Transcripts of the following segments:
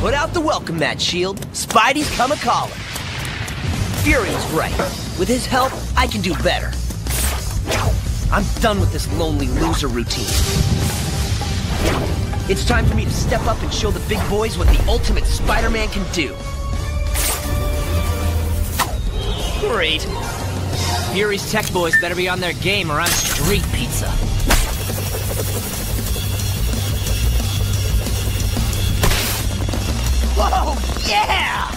Put out the welcome mat, Shield. Spidey's come a calling. Fury's right. With his help, I can do better. I'm done with this lonely loser routine. It's time for me to step up and show the big boys what the ultimate Spider-Man can do. Great. Fury's tech boys better be on their game or I'm street pizza. Whoa, yeah!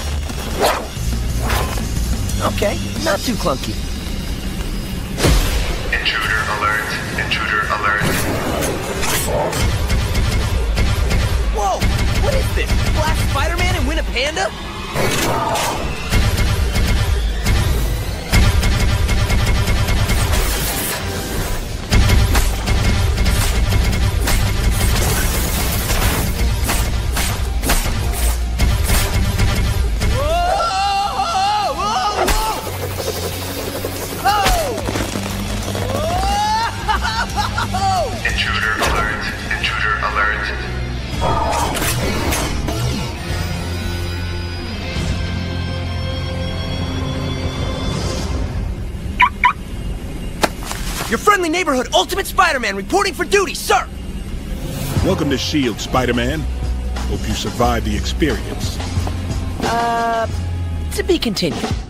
Okay, not too clunky. Intruder alert. Intruder alert. Whoa! What is this? Black Spider-Man and win a panda? Intruder alert. Intruder alert. Your friendly neighborhood Ultimate Spider-Man reporting for duty, sir! Welcome to S.H.I.E.L.D., Spider-Man. Hope you survived the experience. Uh, to be continued.